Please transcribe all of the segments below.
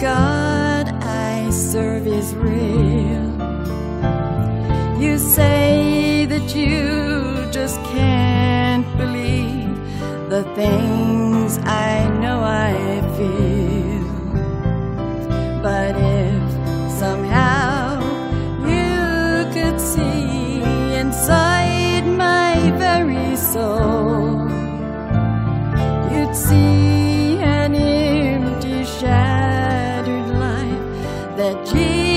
God I serve is real. You say that you just can't believe the things I know I feel. But that Jesus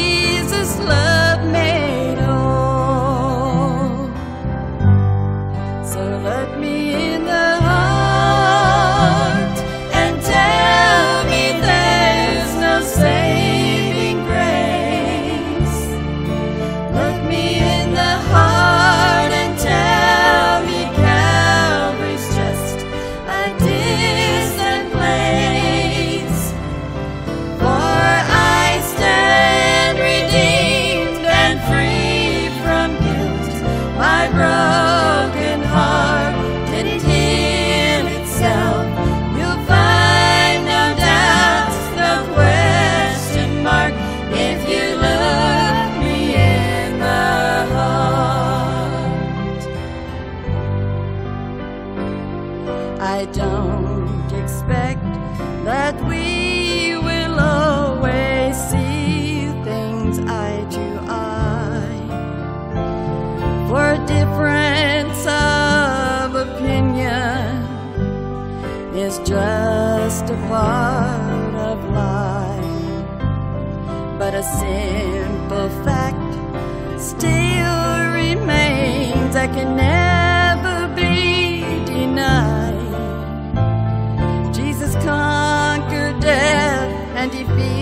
I don't expect that we will always see things eye to eye. For difference of opinion is just a part of life. But a simple fact still remains that can never denied. Jesus